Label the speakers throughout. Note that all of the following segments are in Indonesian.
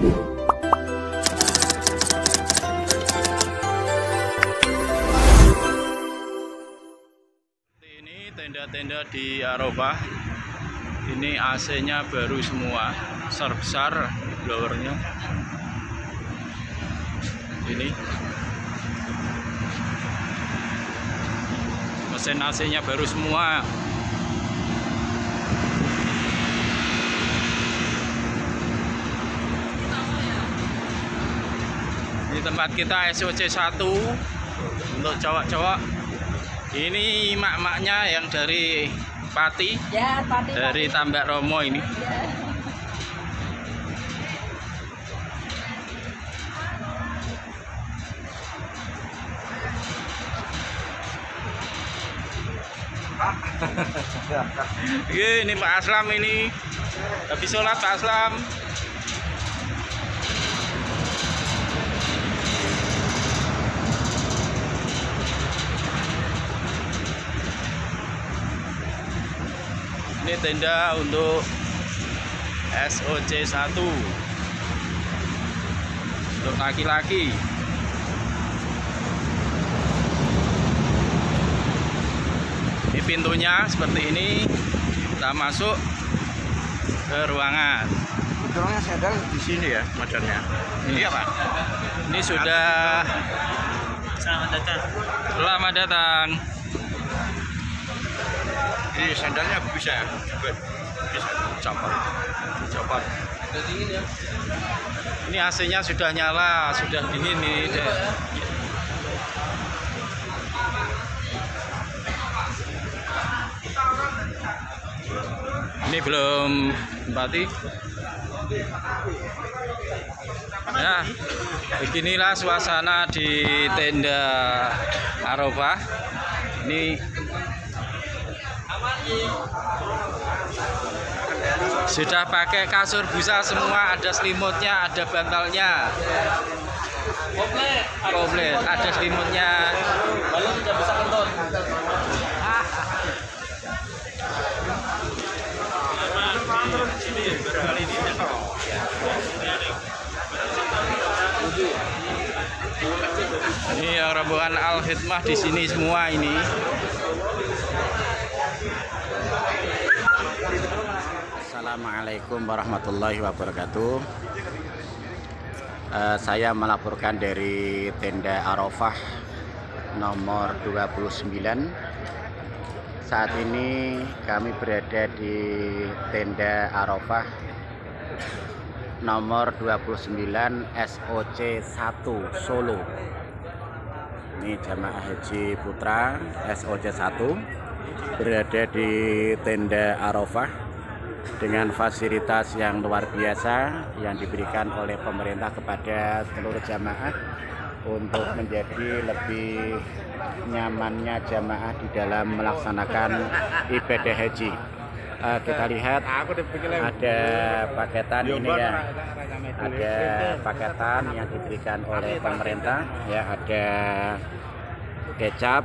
Speaker 1: Ini tenda-tenda di Arafah. Ini AC-nya baru semua, besar besar blowernya. Ini mesin AC-nya baru semua. Ini tempat kita SOC 1 untuk cowok-cowok. Ini mak-maknya yang dari Pati,
Speaker 2: Ya, Pati.
Speaker 1: dari Tambak Romo ini. Iya, ini Pak Aslam ini. Habis sholat Pak Aslam. Ini tenda untuk SOC 1 untuk laki-laki. Ini pintunya seperti ini. Kita masuk ke ruangan.
Speaker 3: Dorongnya sandal di sini ya, modelnya.
Speaker 1: Iya, Pak. Ini sudah
Speaker 3: Selamat datang.
Speaker 1: selamat datang.
Speaker 3: Ini sandalnya bisa ya? Bisa.
Speaker 1: Copot. Copot. Ini AC-nya sudah nyala, sudah dingin nih. deh. Ini belum empati. Ya, beginilah suasana di tenda Arafah. Ini sudah pakai kasur busa semua, ada selimutnya, ada bantalnya. Komplit, ada selimutnya.
Speaker 2: Balon tidak bisa kenton.
Speaker 1: Ini yang rombongan Al Hidmah di sini semua ini. Assalamualaikum warahmatullahi wabarakatuh. Eh, saya melaporkan dari tenda Arafah nomor 29. Saat ini kami berada di tenda Arafah nomor 29 SOC 1 Solo. Ini jamaah haji putra SOC 1 berada di tenda Arafah dengan fasilitas yang luar biasa yang diberikan oleh pemerintah kepada seluruh jamaah untuk menjadi lebih nyamannya jamaah di dalam melaksanakan ibadah haji. Eh, kita lihat ada paketan ini ya. Ada paketan yang diberikan oleh pemerintah ya. Ada kecap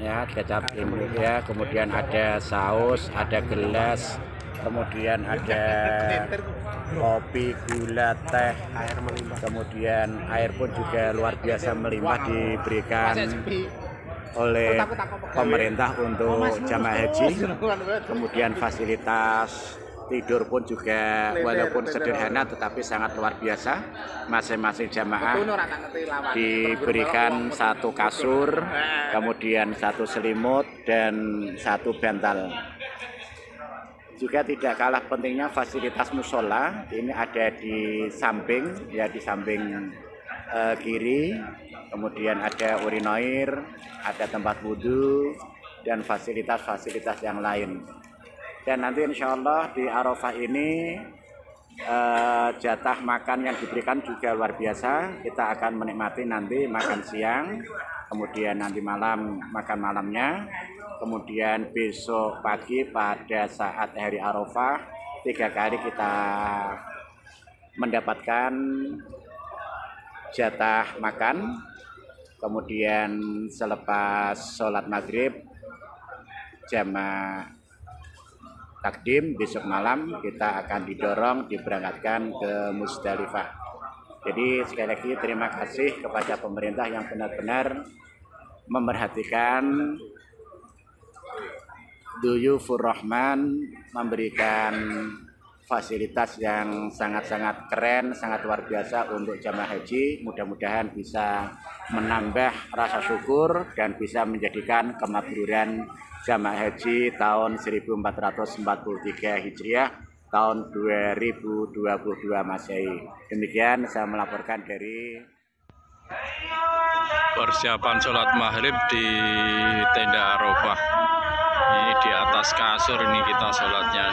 Speaker 1: ya. Kecap ini ya kemudian ada saus ada gelas kemudian ada kopi gula teh. Kemudian air pun juga luar biasa melimpah diberikan oleh pemerintah untuk jamaah haji. Kemudian fasilitas tidur pun juga walaupun sederhana tetapi sangat luar biasa. Masing-masing jamaah diberikan satu kasur kemudian satu selimut dan satu bantal juga tidak kalah pentingnya fasilitas musola. Ini ada di samping ya di samping eh, kiri. Kemudian ada urinoir ada tempat wudhu dan fasilitas-fasilitas yang lain. Dan nanti insya Allah di Arafah ini eh, jatah makan yang diberikan juga luar biasa. Kita akan menikmati nanti makan siang kemudian nanti malam makan malamnya. Kemudian besok pagi pada saat hari Arafah tiga kali kita mendapatkan jatah makan. Kemudian selepas sholat maghrib jamaah takdim besok malam kita akan didorong diberangkatkan ke Musdalifah Jadi sekali lagi terima kasih kepada pemerintah yang benar-benar memerhatikan Duyufur Rahman memberikan fasilitas yang sangat-sangat keren, sangat luar biasa untuk jamaah haji. Mudah-mudahan bisa menambah rasa syukur dan bisa menjadikan kemakmuran jamaah haji tahun 1443 Hijriah tahun 2022 Masehi. Demikian saya melaporkan dari
Speaker 4: persiapan sholat maghrib di tenda Arafah ini di atas kasur ini kita sholatnya